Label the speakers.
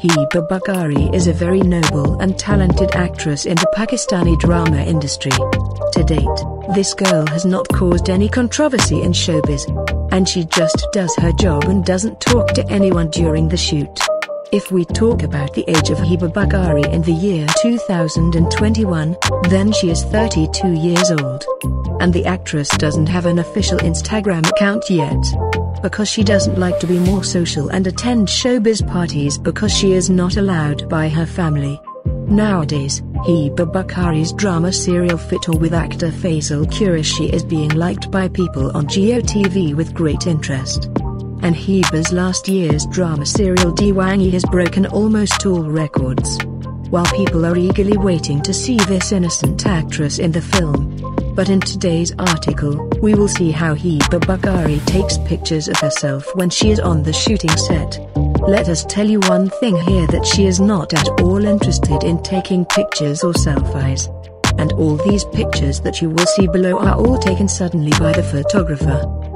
Speaker 1: Hiba Bukhari is a very noble and talented actress in the Pakistani drama industry. To date, this girl has not caused any controversy in showbiz. And she just does her job and doesn't talk to anyone during the shoot. If we talk about the age of Hiba Bukhari in the year 2021, then she is 32 years old. And the actress doesn't have an official Instagram account yet. Because she doesn't like to be more social and attend showbiz parties because she is not allowed by her family. Nowadays, Hiba Bukhari's drama serial Fitoor with actor Faisal Qureshi is being liked by people on GeoTV with great interest and Hiba's last year's drama serial Diwangi has broken almost all records. While people are eagerly waiting to see this innocent actress in the film. But in today's article, we will see how Hiba Bukhari takes pictures of herself when she is on the shooting set. Let us tell you one thing here that she is not at all interested in taking pictures or selfies. And all these pictures that you will see below are all taken suddenly by the photographer.